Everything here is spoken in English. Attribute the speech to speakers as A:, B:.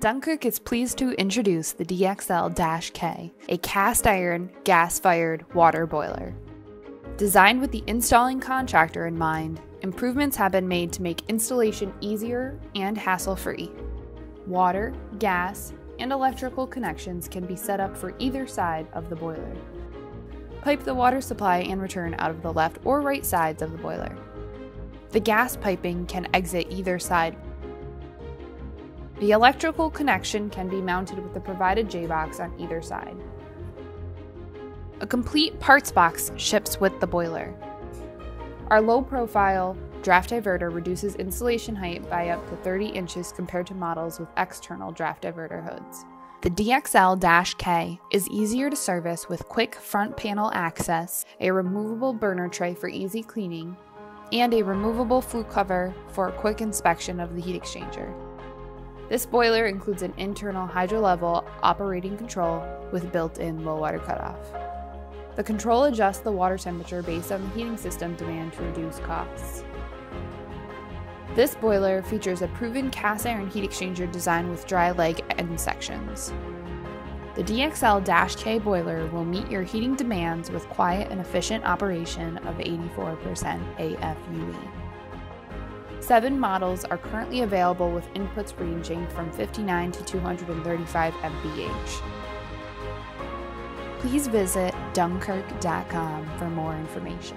A: Dunkirk is pleased to introduce the DXL K, a cast iron, gas fired water boiler. Designed with the installing contractor in mind, improvements have been made to make installation easier and hassle free. Water, gas, and electrical connections can be set up for either side of the boiler. Pipe the water supply and return out of the left or right sides of the boiler. The gas piping can exit either side. The electrical connection can be mounted with the provided J-box on either side. A complete parts box ships with the boiler. Our low profile draft diverter reduces installation height by up to 30 inches compared to models with external draft diverter hoods. The DXL K is easier to service with quick front panel access, a removable burner tray for easy cleaning, and a removable flue cover for a quick inspection of the heat exchanger. This boiler includes an internal Hydrolevel operating control with built in low water cutoff. The control adjusts the water temperature based on the heating system demand to reduce costs. This boiler features a proven cast iron heat exchanger design with dry leg end sections. The DXL-K boiler will meet your heating demands with quiet and efficient operation of 84% AFUE. Seven models are currently available with inputs ranging from 59 to 235 MBH. please visit dunkirk.com for more information.